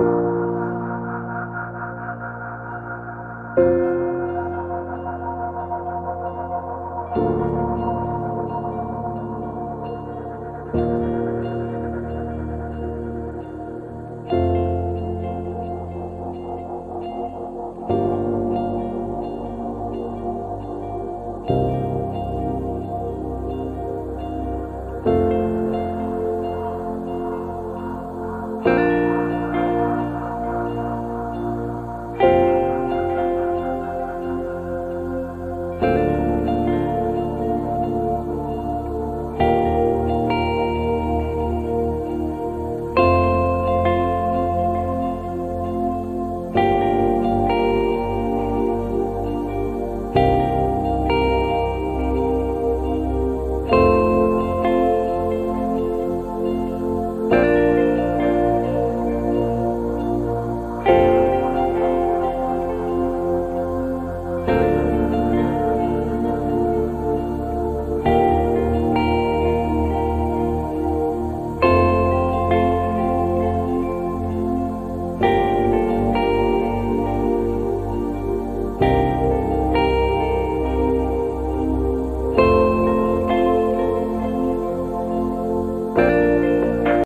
you